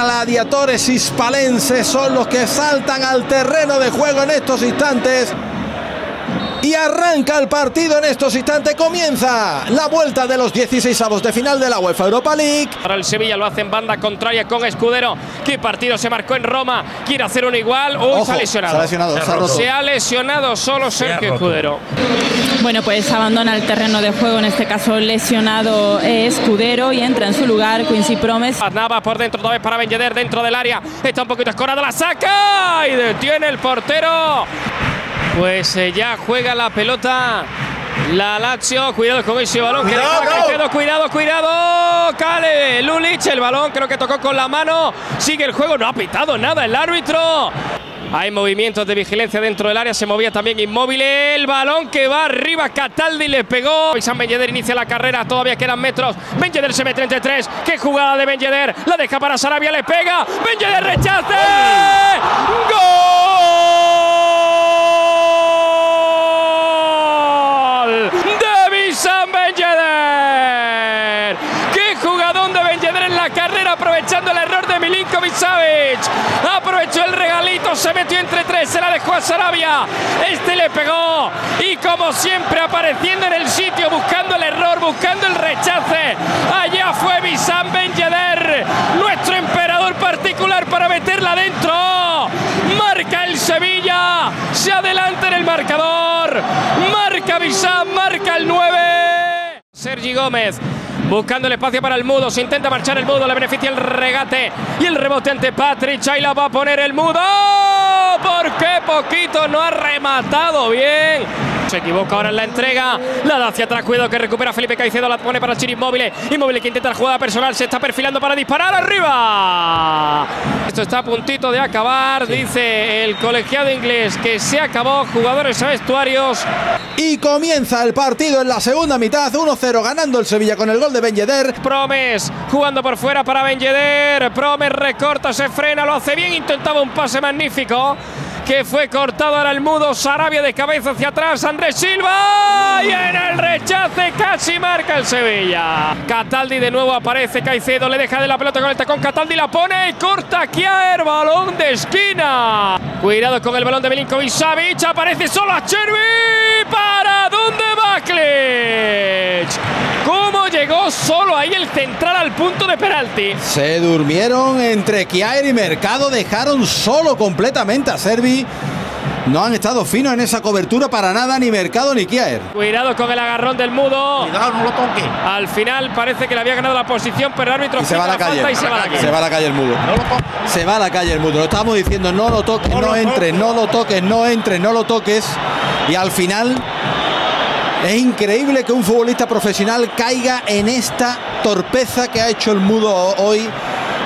gladiadores hispalenses son los que saltan al terreno de juego en estos instantes. Y arranca el partido en estos instantes. Comienza la vuelta de los 16 avos de final de la UEFA Europa League. Para el Sevilla lo hace en banda contraria con Escudero. ¿Qué partido se marcó en Roma? Quiere hacer un igual. Uy, se ha lesionado. Se ha lesionado, se ha roto. Se ha lesionado solo Sergio Escudero. Bueno, pues abandona el terreno de juego, en este caso lesionado eh, Escudero y entra en su lugar Quincy Promes. Nava por dentro otra vez para Ben Yedder, dentro del área. Está un poquito escorada, la saca y detiene el portero. Pues eh, ya juega la pelota. La Lazio, cuidado con ese balón que Cuidado. Caicedo, cuidado, cuidado. Cale, Lulich, el balón creo que tocó con la mano. Sigue el juego, no ha pitado nada el árbitro. Hay movimientos de vigilancia dentro del área, se movía también inmóvil. El balón que va arriba, Cataldi le pegó. San Ben Yedder inicia la carrera, todavía quedan metros. Ben Yedder se entre tres. Qué jugada de Ben Yedder. La deja para Sarabia, le pega. Ben Yedder ¡Qué jugadón de en la carrera aprovechando el error de Milinkovic Savic! Aprovechó el regalito, se metió entre tres, se la dejó a Sarabia. Este le pegó y como siempre apareciendo en el sitio, buscando el error, buscando el rechace. Allá fue Wissam Ben Yedder, nuestro emperador particular para meterla dentro. Marca el Sevilla, se adelanta en el marcador. Marca Wissam, marca el 9. Sergi Gómez buscando el espacio para el Mudo. Se intenta marchar el Mudo, le beneficia el regate y el rebote ante Patrick. La va a poner el Mudo. Porque poquito no ha rematado bien. Se equivoca ahora en la entrega. La da hacia atrás. Cuidado que recupera Felipe Caicedo. La pone para Chiri Inmóvil. Inmóvil que intenta la jugada personal. Se está perfilando para disparar arriba. Esto está a puntito de acabar. Dice el colegiado inglés que se acabó. Jugadores a vestuarios. Y comienza el partido en la segunda mitad. 1-0 ganando el Sevilla con el gol de Ben Yedder. Promes jugando por fuera para Ben Yedder. Promes recorta, se frena, lo hace bien. Intentaba un pase magnífico que fue cortado ahora el mudo. Sarabia de cabeza hacia atrás. Andrés Silva. Y en el rechace casi marca el Sevilla. Cataldi de nuevo aparece. Caicedo le deja de la pelota con el tacón. Cataldi la pone y corta Kiaer. Balón de esquina. Cuidado con el balón de Milinkovic Savic. Aparece solo a Chervi. ¿Para dónde va Klic? ¿Cómo llegó solo ahí el central al punto de penalti? Se durmieron entre Kiaer y Mercado. Dejaron solo completamente a Servi. No han estado finos en esa cobertura para nada, ni Mercado ni Kiaer. Cuidado con el agarrón del mudo. Cuidado, no lo toque. Al final parece que le había ganado la posición, pero el árbitro Y se va a la calle. falta y se va a la calle. Se va a la calle el mudo. No lo toque. Se va a la calle el mudo. Lo estamos diciendo, no lo toques, No no lo entres, toques. no lo toques, no entres, no lo toques. Y al final es increíble que un futbolista profesional caiga en esta torpeza que ha hecho el mudo hoy.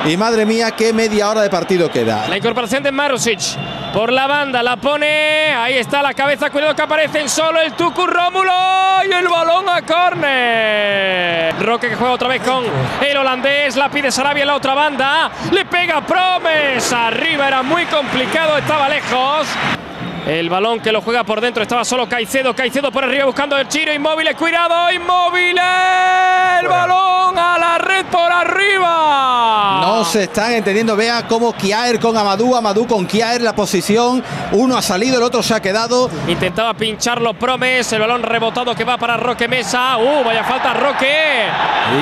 Y madre mía, qué media hora de partido queda. La incorporación de Marusic por la banda, la pone, ahí está la cabeza, cuidado que aparecen solo el Tucu Rómulo y el balón a córner. Roque que juega otra vez con el holandés, la pide Sarabia en la otra banda, le pega Promes, arriba era muy complicado, estaba lejos. El balón que lo juega por dentro estaba solo Caicedo, Caicedo por arriba buscando el Chiro, Inmóvil, cuidado, Inmóvil, el balón a la red por arriba. No se están entendiendo. Vea cómo Kiaer con Amadou, Amadou con Kiaer la posición. Uno ha salido, el otro se ha quedado. Intentaba pincharlo Promes, el balón rebotado que va para Roque Mesa. ¡Uh, vaya falta Roque!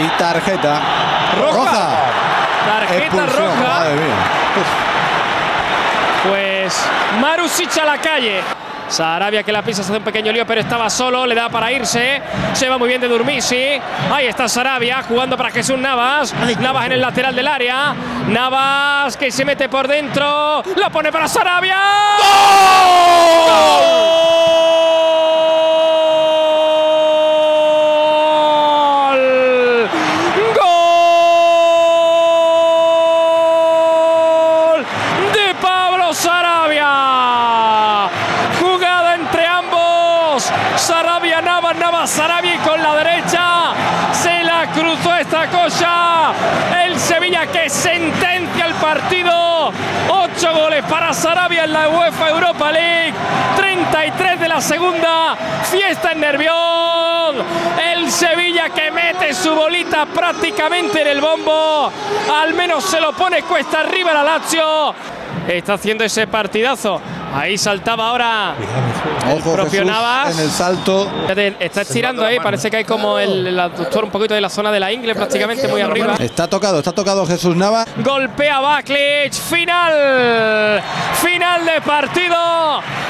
Y tarjeta. Roja. Tarjeta Expulsión, roja. madre mía. Marusic a la calle. Sarabia que la pisa se hace un pequeño lío, pero estaba solo, le da para irse. Se va muy bien de Durmisi. Ahí está Sarabia jugando para Jesús Navas. Navas en el lateral del área. Navas que se mete por dentro. La pone para Sarabia. ¡Gol! ¡Gol! De Pablo Sarabia. Jugada entre ambos. Sarabia, Navas, Navas, Sarabia con la derecha se la cruzó esta cosa. El Sevilla que sentencia el partido. Ocho goles para Sarabia, en la UEFA Europa League. 33 de la segunda. Fiesta en Nervión. El Sevilla que mete su bolita prácticamente en el bombo. Al menos se lo pone cuesta arriba la Lazio. Está haciendo ese partidazo. Ahí saltaba ahora el Ojo, propio Jesús, Navas. en el salto. Está estirando ahí, parece que hay como el, el aductor un poquito de la zona de la ingle prácticamente muy arriba. Está tocado, está tocado Jesús Nava. Golpea Baklic, final, final de partido.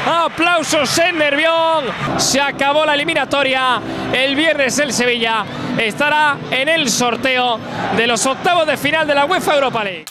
Aplausos en Nervión. Se acabó la eliminatoria. El viernes el Sevilla estará en el sorteo de los octavos de final de la UEFA Europa League.